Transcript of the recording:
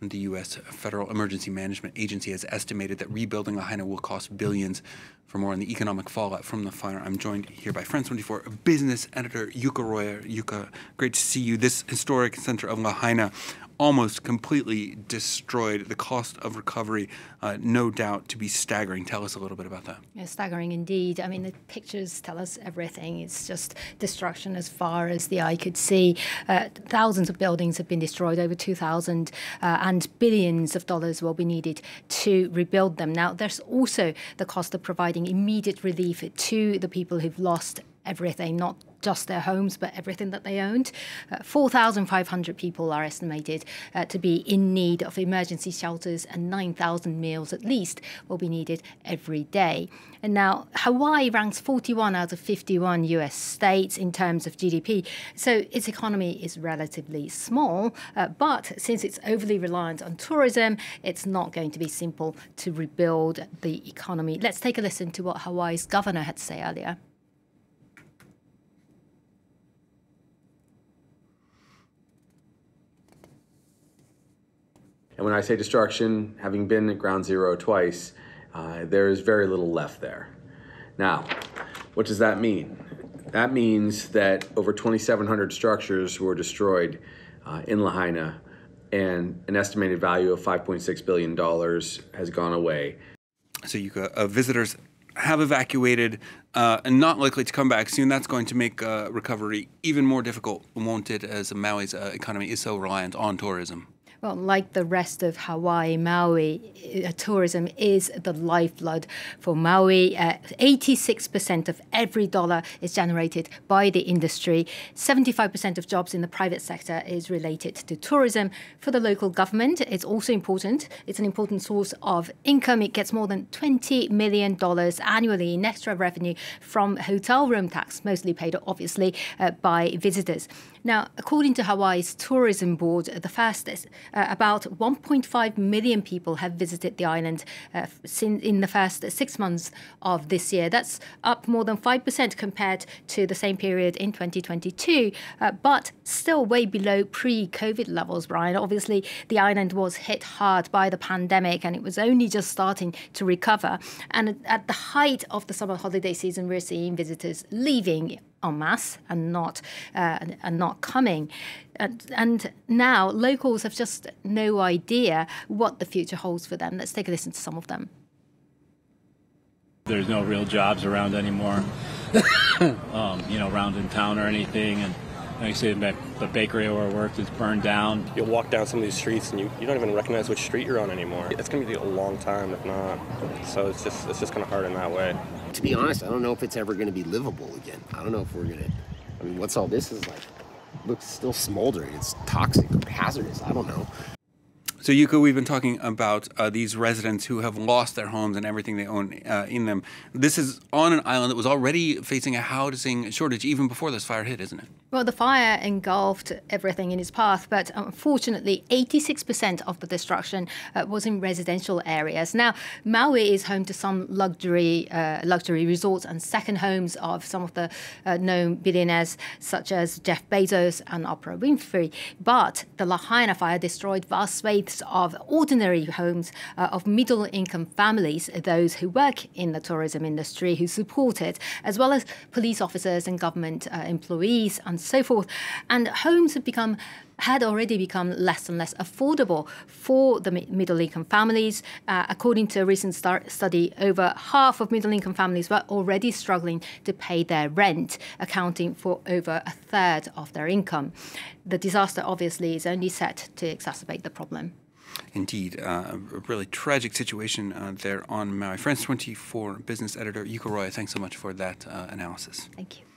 The U.S. Federal Emergency Management Agency has estimated that rebuilding Lahaina will cost billions. For more on the economic fallout from the fire, I'm joined here by France 24 business editor Yuka Royer. Yuka, great to see you. This historic center of Lahaina almost completely destroyed. The cost of recovery, uh, no doubt, to be staggering. Tell us a little bit about that. Yeah, staggering indeed. I mean, the pictures tell us everything. It's just destruction as far as the eye could see. Uh, thousands of buildings have been destroyed, over 2,000, uh, and billions of dollars will be needed to rebuild them. Now, there's also the cost of providing immediate relief to the people who've lost everything, not just their homes, but everything that they owned. Uh, 4,500 people are estimated uh, to be in need of emergency shelters, and 9,000 meals at least will be needed every day. And now, Hawaii ranks 41 out of 51 US states in terms of GDP, so its economy is relatively small. Uh, but since it's overly reliant on tourism, it's not going to be simple to rebuild the economy. Let's take a listen to what Hawaii's governor had to say earlier. And when I say destruction, having been at ground zero twice, uh, there is very little left there. Now, what does that mean? That means that over 2,700 structures were destroyed uh, in Lahaina, and an estimated value of $5.6 billion has gone away. So, you uh, visitors have evacuated uh, and not likely to come back soon. That's going to make uh, recovery even more difficult, won't it, as Maui's uh, economy is so reliant on tourism? Well, like the rest of Hawaii, Maui, uh, tourism is the lifeblood for Maui. Uh, 86% of every dollar is generated by the industry. 75% of jobs in the private sector is related to tourism. For the local government, it's also important. It's an important source of income. It gets more than $20 million annually in extra revenue from hotel room tax, mostly paid, obviously, uh, by visitors. Now, according to Hawaii's tourism board, the fastest uh, about 1.5 million people have visited the island uh, in the first six months of this year. That's up more than 5% compared to the same period in 2022, uh, but still way below pre COVID levels, Brian. Obviously, the island was hit hard by the pandemic and it was only just starting to recover. And at the height of the summer holiday season, we're seeing visitors leaving en masse and not uh, and not coming. And, and now locals have just no idea what the future holds for them. Let's take a listen to some of them. There's no real jobs around anymore, um, you know, around in town or anything, and like I said, the bakery where I worked is burned down. You'll walk down some of these streets and you, you don't even recognize which street you're on anymore. It's going to be a long time if not. So it's just it's just kind of hard in that way. To be honest, I don't know if it's ever going to be livable again. I don't know if we're going to. I mean, what's all this is like? Looks still smoldering. It's toxic or hazardous. I don't know. So, Yuka, we've been talking about uh, these residents who have lost their homes and everything they own uh, in them. This is on an island that was already facing a housing shortage even before this fire hit, isn't it? Well, the fire engulfed everything in its path, but unfortunately, 86% of the destruction uh, was in residential areas. Now, Maui is home to some luxury uh, luxury resorts and second homes of some of the uh, known billionaires, such as Jeff Bezos and Oprah Winfrey. But the Lahaina fire destroyed vast swathes of ordinary homes uh, of middle income families, those who work in the tourism industry, who support it, as well as police officers and government uh, employees and so forth. And homes have become had already become less and less affordable for the middle income families. Uh, according to a recent study, over half of middle income families were already struggling to pay their rent, accounting for over a third of their income. The disaster obviously is only set to exacerbate the problem. Indeed, uh, a really tragic situation uh, there on Maui. France 24 business editor Yuka Royer, thanks so much for that uh, analysis. Thank you.